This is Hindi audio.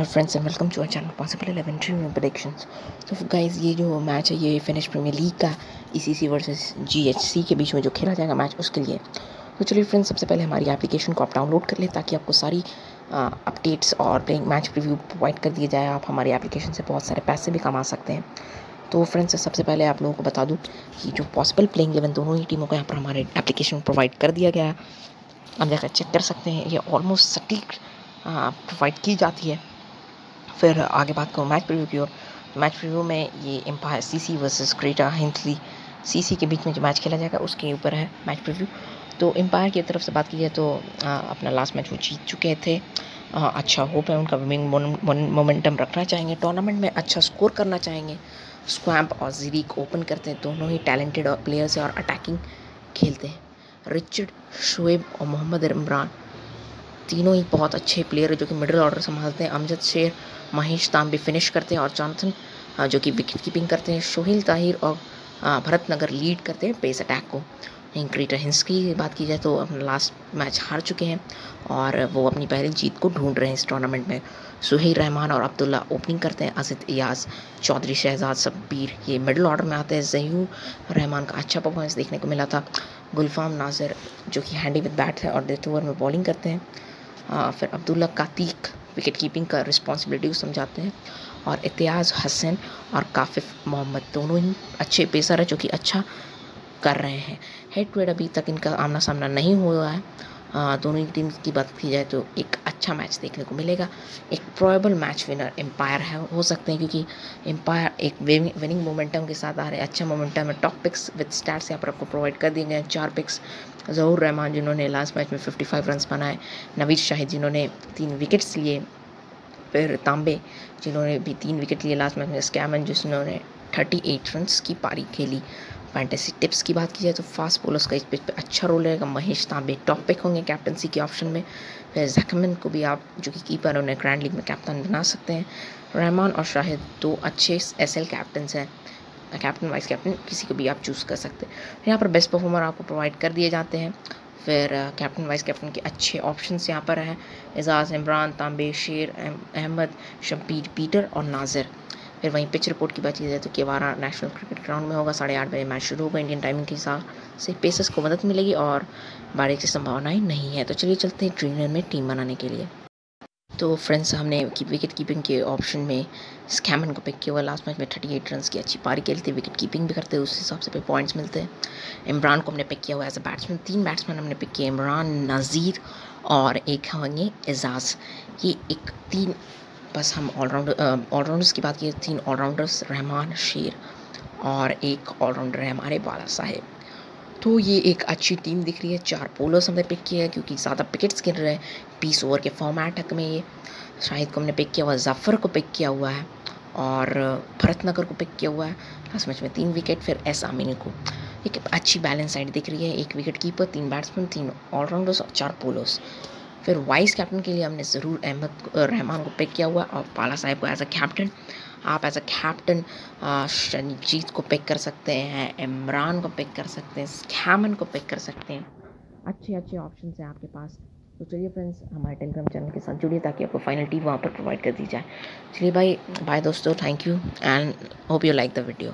नमस्कार friends and welcome to our channel possible eleven dream predictions तो गाइस ये जो मैच है, ये फिनिश प्रीमियर लीग का ई ईसीसी वर्सेस जीएचसी के बीच में जो खेला जाएगा मैच उसके लिए। तो चलिए फ्रेंड्स सबसे पहले हमारी एप्लीकेशन को आप डाउनलोड कर लें ताकि आपको सारी अपडेट्स और प्लेइंग मैच रिव्यू प्रोवाइड कर दिए जाए। आप हमारी एप्लीकेशन से बहुत सारे पैसे भी कमा सकते हैं। तो फ्रेंड्स सबसे पहले आप लोगों को बता दूँ कि जो पॉसिबल प्लेइंग इलेवन दोनों ही टीमों को यहाँ पर हमारे एप्लीकेशन प्रोवाइड कर दिया गया है। आप जाकर चेक कर सकते हैं, ये ऑलमोस्ट सटीक प्रोवाइड की जाती है। फिर आगे बात करूँ मैच प्रीव्यू की ओर। मैच प्रीव्यू में ये एम्पायर सीसी वर्सेस ग्रेटा हिंथली सी सी के बीच में जो मैच खेला जाएगा उसके ऊपर है मैच प्रीव्यू तो एम्पायर की तरफ़ से बात की जाए तो आ, अपना लास्ट मैच वो जीत चुके थे। आ, अच्छा होप है उनका विनिंग मोमेंटम रखना चाहेंगे। टूर्नामेंट में अच्छा स्कोर करना चाहेंगे। स्क्वैम्प और जीरीक ओपन करते हैं दोनों ही टैलेंटेड प्लेयर्स हैं और अटैकिंग खेलते हैं। रिचर्ड शुएब और मोहम्मद इमरान तीनों ही बहुत अच्छे प्लेयर है जो कि मिडिल ऑर्डर संभालते हैं। अमजद शेर, महेश तांबे फिनिश करते हैं और जॉनसन जो कि विकेट कीपिंग करते हैं। सोहेल ताहिर और भरत नगर लीड करते हैं पेस अटैक को। क्रीटर हिंस की बात की जाए तो अपना लास्ट मैच हार चुके हैं और वो अपनी पहली जीत को ढूंढ रहे हैं इस टूर्नामेंट में। सुहेल रहमान और अब्दुल्ला ओपनिंग करते हैं। असित इयाज, चौधरी शहजाद सब्बीर, ये मिडिल ऑर्डर में आते हैं। जयू रहमान का अच्छा परफॉर्मेंस देखने को मिला था। गुलफाम नाजिर, जो कि हैंडी विद बैट है और डेथ ओवर में बॉलिंग करते हैं। फिर अब्दुल्ला कातिक विकेट कीपिंग का रिस्पॉन्सिबिलिटी समझाते हैं। और इतियाज़ हसन और काफिफ मोहम्मद दोनों ही अच्छे पेसर है जो कि अच्छा कर रहे हैं। हेड टू हेड अभी तक इनका आमना सामना नहीं हुआ है। दोनों ही टीम की बात की जाए तो एक अच्छा मैच देखने को मिलेगा। एक प्रोबेबल मैच विनर एम्पायर है, हो सकते हैं क्योंकि एम्पायर एक विनिंग मोमेंटम के साथ आ रहे हैं अच्छा मोमेंटम है। टॉप पिक्स विद स्टार्स यहाँ पर आपको प्रोवाइड कर दिए गए हैं। चार पिक्स जहूर रहमान जिन्होंने लास्ट मैच में 55 रन्स बनाए, नवीद शाहिद जिन्होंने तीन विकेट्स लिए, फिर तांबे जिन्होंने भी तीन विकेट लिए लास्ट मैच में स्कैमन जिन्होंने 38 रन्स की पारी खेली। फैंटेसी टिप्स की बात की जाए तो फास्ट बॉलर्स का इस पिच पे अच्छा रोल रहेगा। महेश तांबे टॉप पिक होंगे कैप्टनसी के ऑप्शन में। फिर जखमन को भी आप, जो कि कीपर उन्हें ग्रैंड लीग में कैप्टन बना सकते हैं। रहमान और शाहिद दो अच्छे एस एल कैप्टन्स हैं। कैप्टन वाइस कैप्टन किसी को भी आप चूज़ कर सकते हैं। यहाँ पर बेस्ट परफॉर्मर आपको प्रोवाइड कर दिए जाते हैं। फिर कैप्टन वाइस कैप्टन के अच्छे ऑप्शन यहाँ पर हैं। एजाज इमरान, तांबे, शेर अहमद शब्बीर पीटर और नाजिर। फिर वहीं पिच रिपोर्ट की बात की जाए तो केवारा नेशनल क्रिकेट ग्राउंड में होगा। साढ़े आठ बजे मैच शुरू होगा। इंडियन टाइमिंग के हिसाब से पेसर्स को मदद मिलेगी और बारिश की संभावनाएँ नहीं है। तो चलिए चलते हैं ट्रेनर में टीम बनाने के लिए। तो फ्रेंड्स हमने की विकेट कीपिंग के ऑप्शन में स्कैमन को पिक किया हुआ। लास्ट मैच में थर्टी एट रन की अच्छी पारी खेली थी विकेट कीपिंग भी करते उस हिसाब से पॉइंट्स मिलते हैं। इमरान को हमने पिक किया हुआ एज अ बैट्समैन तीन बैट्समैन हमने पिक किया इमरान नज़ीर और एक होंगे एजाज ये एक तीन बस हम ऑलराउंडर ऑलराउंडर्स की बात की, तीन ऑलराउंडर्स रहमान, शेर और एक ऑलराउंडर है हमारे बाला साहेब। तो ये एक अच्छी टीम दिख रही है, चार पोलर्स हमने पिक किया है क्योंकि ज़्यादा विकेट्स गिर रहे हैं, बीस ओवर के फॉर्मेट में ये। शाहिद को हमने पिक किया हुआ जफ़र को पिक किया हुआ है और भरत नगर को पिक किया हुआ है। लास्ट मैच में तीन विकेट फिर एस आमिनी को। एक अच्छी बैलेंस साइड दिख रही है, एक विकेट कीपर तीन बैट्समैन तीन ऑलराउंडर्स और चार पोलर्स फिर वाइस कैप्टन के लिए हमने ज़रूर अहमद रहमान को पिक किया हुआ और पाला साहब को एज अ कैप्टन आप एज अ कैप्टन शनीजीत को पिक कर सकते हैं, इमरान को पिक कर सकते हैं स्कैमन को पिक कर सकते हैं। अच्छे अच्छे ऑप्शन हैं आपके पास। तो चलिए फ्रेंड्स हमारे टेलीग्राम चैनल के साथ जुड़िए ताकि आपको फाइनल टीम वहाँ पर प्रोवाइड कर दी जाए। चलिए भाई बाय दोस्तों thank you and hope you like the video